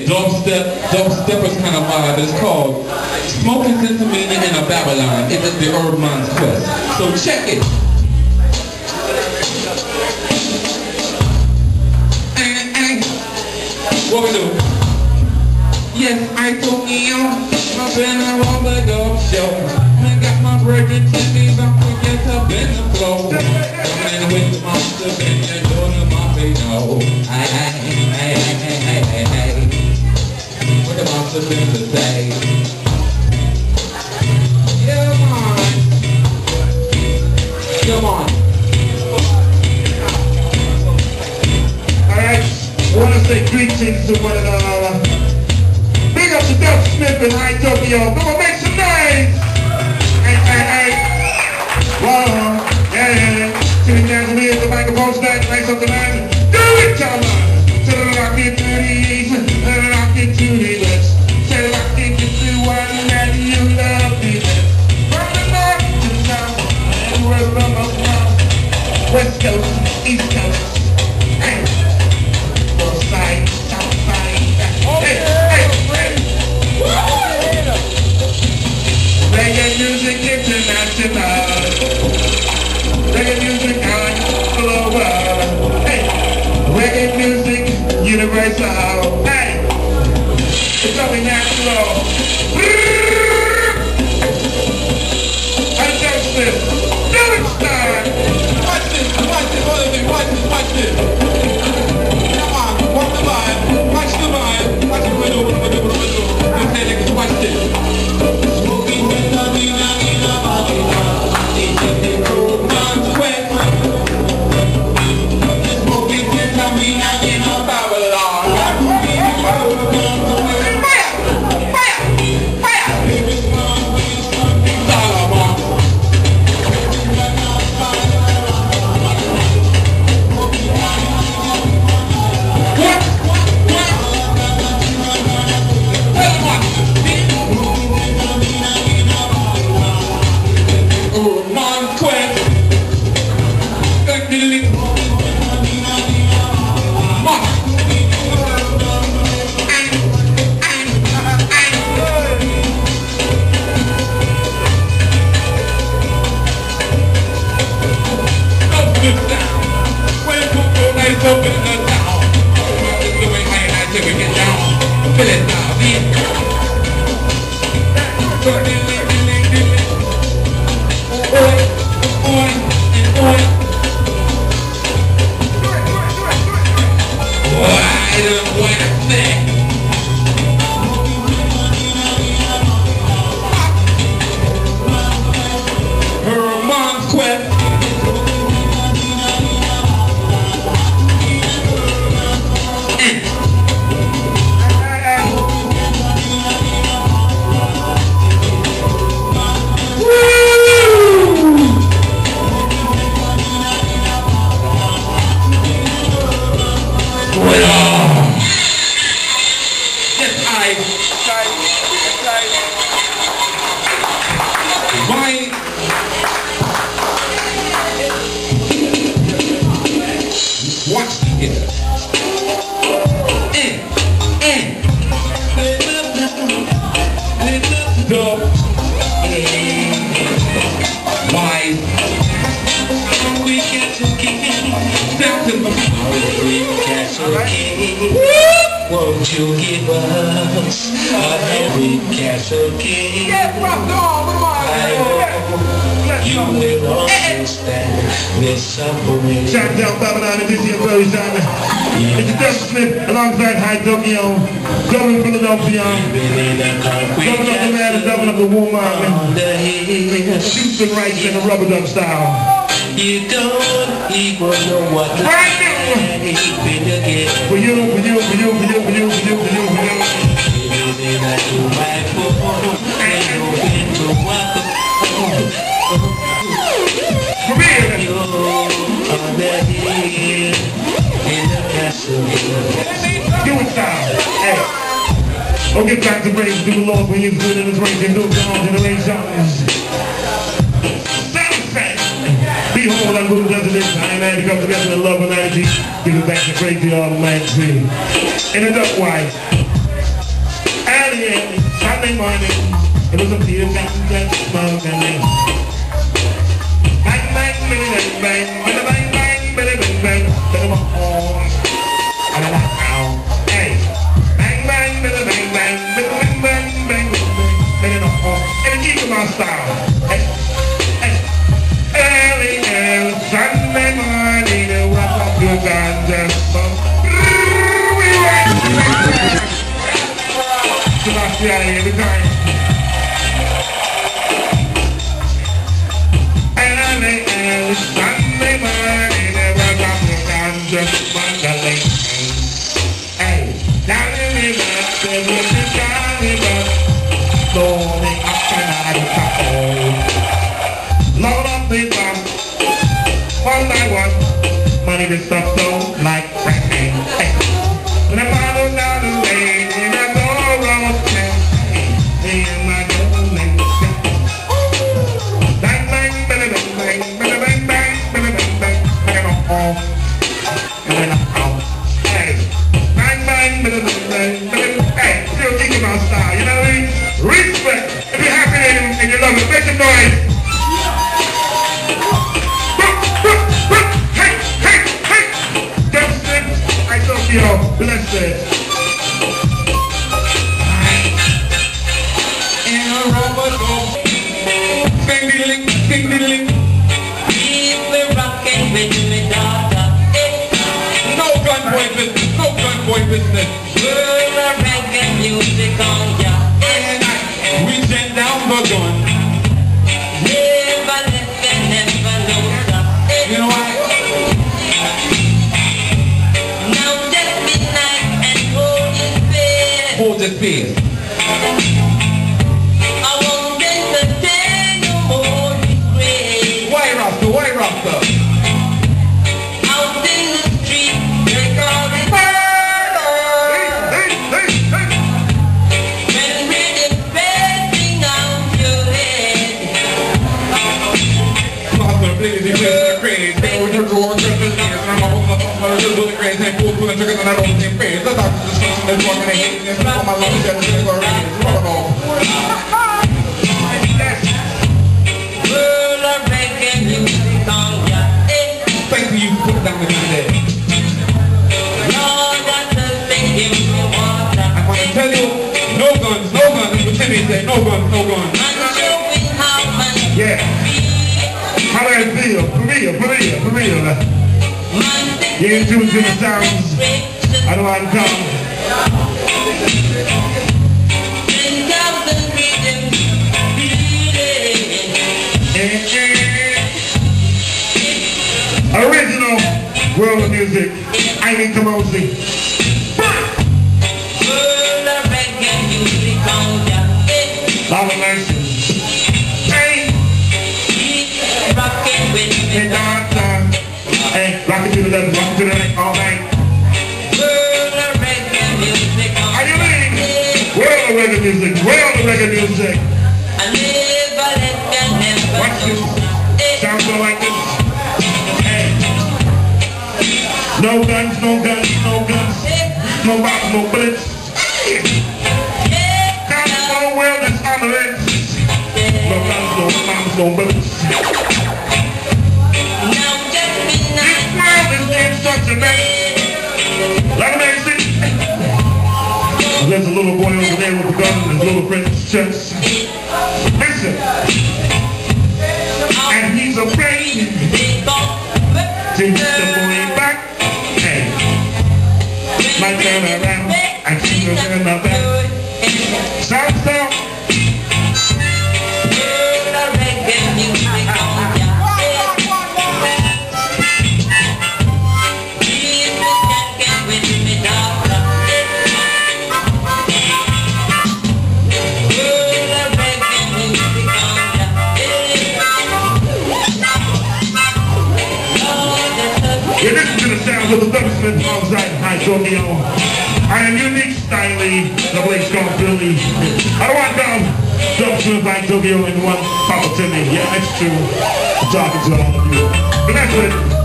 Dubstep, dubsteppers kind of vibe. It's called Smoking Centimania in a Babylon. It is the Erdman's Quest. So check it. Eh, eh. What we do? Yes, I took you. I've been around the dog show. I got my virgin me back to get in the flow. Coming with my been and doing my face hey, hey, hey, hey, hey, hey. What I to say? Come on. Come on. Alright, want to say greetings to. Big up to Smith and Hai Tokyo. Make some noise! Hey, hey, hey. Whoa, yeah, yeah. Sitting down at the. Do it, on! To the rock it to the east, to the rock it to the. From. West Coast, Oi, a Henry Castle King? Get rocked on, come on. I hope you will understand this suffering. Shout out Babylon and this here version. It's Dubsmith alongside Hai Tokyo, Governor Philadelphia, Living in a concrete Governor of the man and Governor of the woman, hill. shooting rights in the rubber duck style. You don't even know what Right now. been again. For you, for you, for you, for you, for you, for you, for you, for you. To the the. Do it style. Hey. Don't get back to praise to the Lord when you're good in his race and do all generations. Sunset. Behold, I'm to do this. I and I come together in love and. Give it back to praise the Almighty. A duck wise. Morning. It was a smoke and then bang bang bang bang bang bang bang bang bang bang bang hey, bang bang bang bang bang bang bang bang bang bang you every time. And I may end Sunday morning if I drop just once Hey, now the river, the river, the river, going up and out of top. Load up the bomb, one by one, money to stuff so like. Bang bang, bang bang. Hey, still kicking my style, you know what I mean? Respect. If you're happy and, and you love it, make some noise. Hey, hey, hey. Justin, I told you, bless with me. You're reggae music on ya. We send down the gun. Never let and never know stop. You know why? Now just midnight and hold it fair. Hold it fair. Why, Rasta? Why, Rasta? doing crazy and pull the I don't get fed. Let's talk to the skin, and the hate, all my that are. Rubber ball. You, today. I tell you, no guns, no guns. Timi said, no guns, no guns. Yeah. How that feel? For real, for real, for real. Here too to the sounds. I know how to come. Original world of music. I need to mostly. Baba Mercy. Hey! Rockin' with me. Hey, rock it to the left, rock it to the right, all night. World of reggae music on World of reggae music, world reggae music. I never let you never Watch this. Sounds like this. Hey. No guns, no guns, no guns. No bombs, no bullets. yeah, Come for the wilderness on the list. No guns, no bombs, no bullets. A mess. Like a man see. There's a little boy over there with a gun in his little friend's chest. Listen, and he's afraid to hit the boy back. Hey, might turn around and in the back. Sound You listen to the sounds of the Double Smith alongside Hai Tokyo. I am unique styling, the Blaze called Billy. I don't want them. Double Smith, Hai Tokyo, and one Papa Timi. Yeah, that's true. I'm talking to all of you. But that's it.